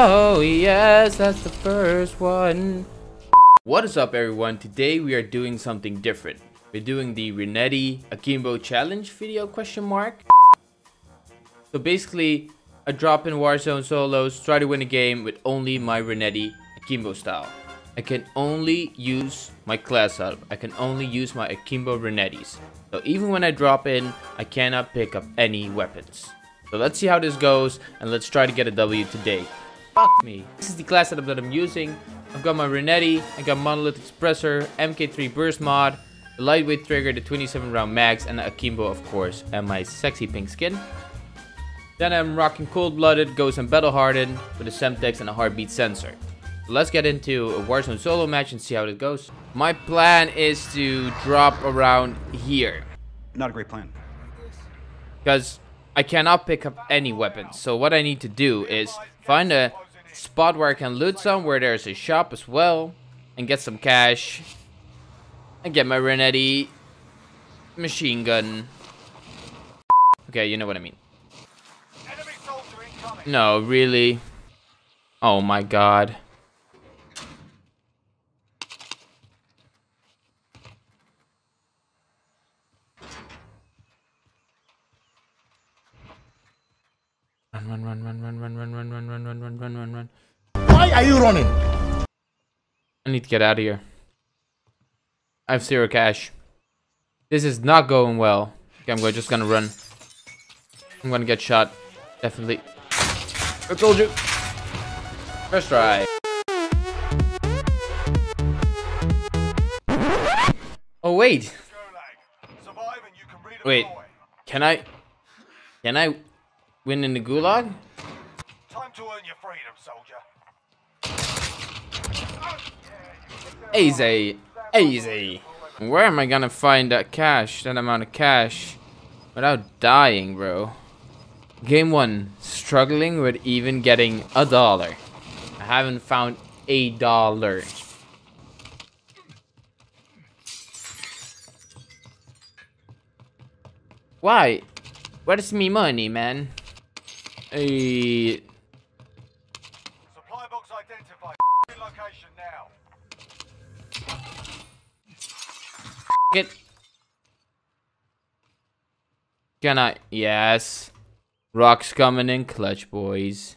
Oh, yes, that's the first one. What is up, everyone? Today we are doing something different. We're doing the Renetti Akimbo Challenge video question mark. So basically, I drop in Warzone solos, try to win a game with only my Renetti Akimbo style. I can only use my class setup. I can only use my Akimbo Renettis. So even when I drop in, I cannot pick up any weapons. So let's see how this goes, and let's try to get a W today. Fuck me. This is the class setup that I'm using. I've got my Renetti, I got Monolithic Suppressor, MK3 Burst Mod, the lightweight trigger, the 27 round mags, and the Akimbo of course, and my sexy pink skin. Then I'm rocking Cold Blooded, Ghost and Battle Hardened, with a Semtex and a heartbeat sensor. So let's get into a Warzone solo match and see how it goes. My plan is to drop around here. Not a great plan. Because I cannot pick up any weapons. So what I need to do is find a spot where I can loot some, where there's a shop as well, and get some cash, and get my Renetti machine gun. Okay, you know what I mean. No, really? Oh my god. Run, run, run, run, run, run, run, run, run, run, run, run, run, run, run. Why are you running? I need to get out of here. I have zero cash. This is not going well. Okay, I'm just gonna run. I'm gonna get shot. Definitely. I told you. First try. Oh wait. Wait. Can I? Can I win in the gulag? Time to earn your freedom, soldier. Easy. Easy. Where am I gonna find that cash, that amount of cash, without dying, bro? Game 1. Struggling with even getting a dollar. I haven't found a dollar. Why? Where's me money, man? Hey, Supply box identified. Location now. it. Can I? Yes. Rocks coming in clutch, boys.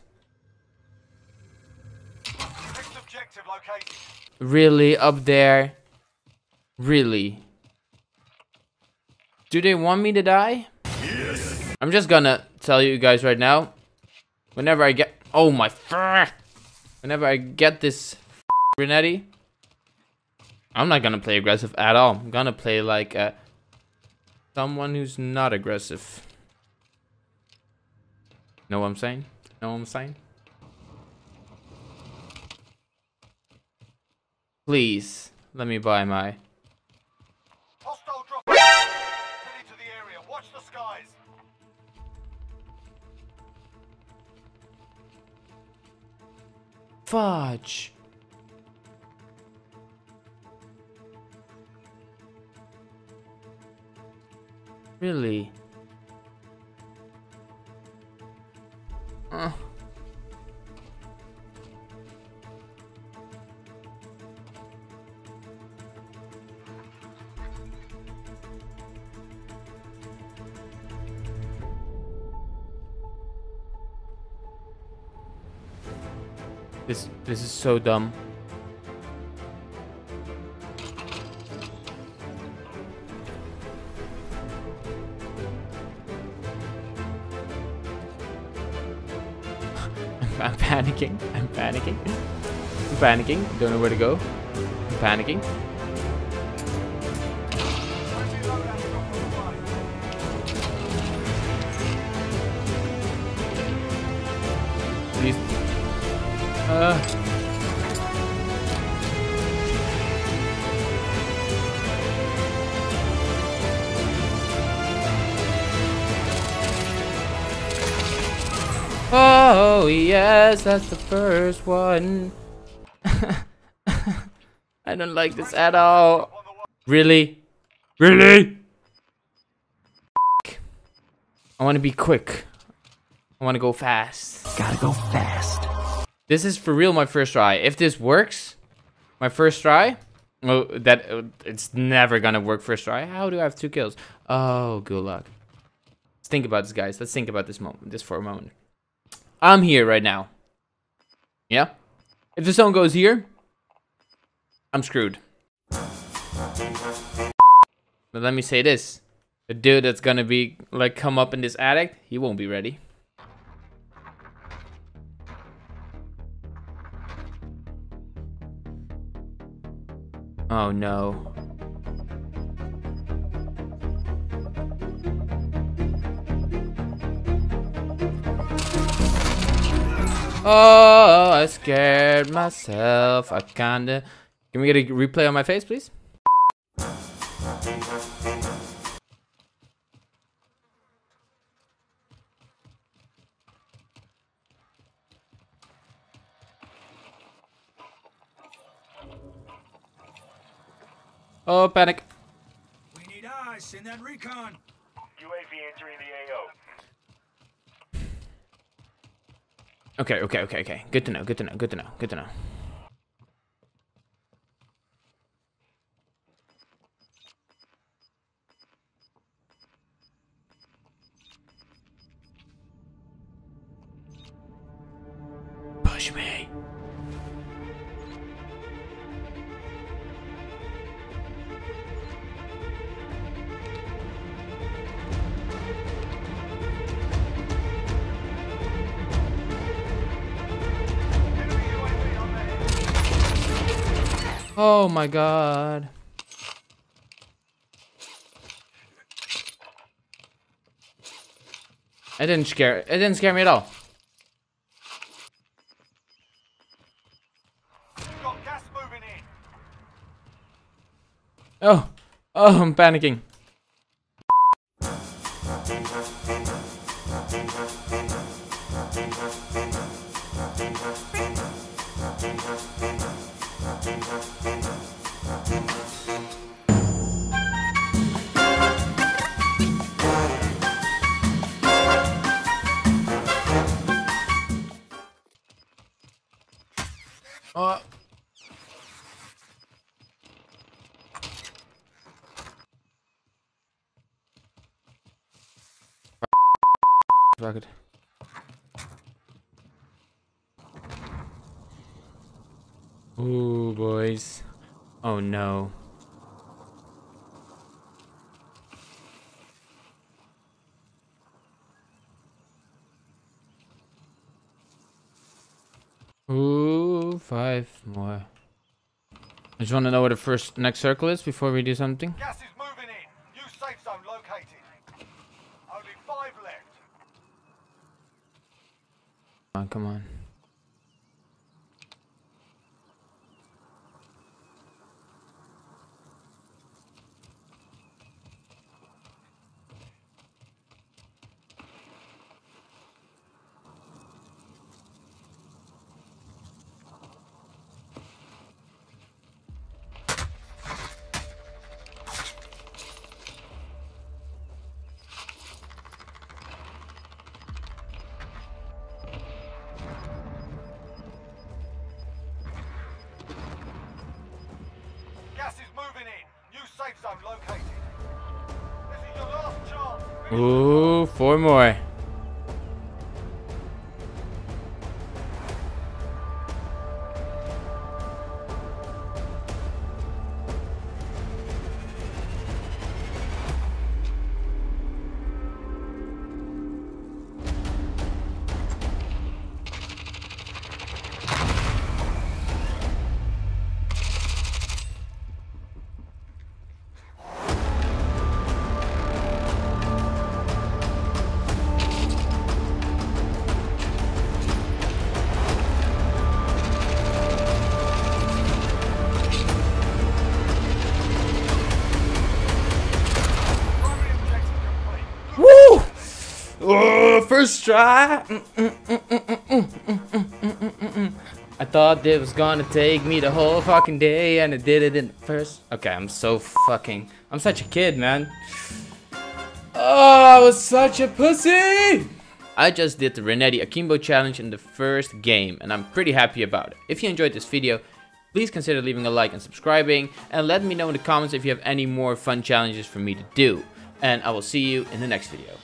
Next objective located. Really? Up there? Really? Do they want me to die? Yes. I'm just gonna tell you guys right now. Whenever I get... Oh my... Whenever I get this Renetti, I'm not gonna play aggressive at all. I'm gonna play like uh, someone who's not aggressive. Know what I'm saying? Know what I'm saying? Please, let me buy my... Fudge. Really? This this is so dumb. I'm panicking. I'm panicking. I'm panicking. Don't know where to go. I'm panicking. Uh. Oh, yes, that's the first one. I don't like this at all. On the way. Really? Really? I want to be quick. I want to go fast. Gotta go fast. This is for real my first try. If this works, my first try, oh, that it's never gonna work first try. How do I have two kills? Oh, good luck. Let's think about this, guys. Let's think about this moment, this for a moment. I'm here right now. Yeah? If the zone goes here, I'm screwed. But let me say this. The dude that's gonna be, like, come up in this attic, he won't be ready. Oh no. Oh, I scared myself. I kinda. Can we get a replay on my face, please? Oh, panic. We need eyes in that recon. UAV entering the AO. Okay, okay, okay, okay. Good to know, good to know, good to know, good to know. Oh my god. It didn't scare it didn't scare me at all. Got gas moving in. Oh. Oh, I'm panicking. Fuck it. Ooh, boys. Oh no. Ooh, five more. I just want to know where the first next circle is before we do something is moving in. New safe zone located. Only five left. Oh, come on. Ooh, four more. first try. I thought it was gonna take me the whole fucking day and it did it in the first. Okay, I'm so fucking. I'm such a kid, man. Oh, I was such a pussy! I just did the Renetti Akimbo challenge in the first game and I'm pretty happy about it. If you enjoyed this video, please consider leaving a like and subscribing and let me know in the comments if you have any more fun challenges for me to do. And I will see you in the next video.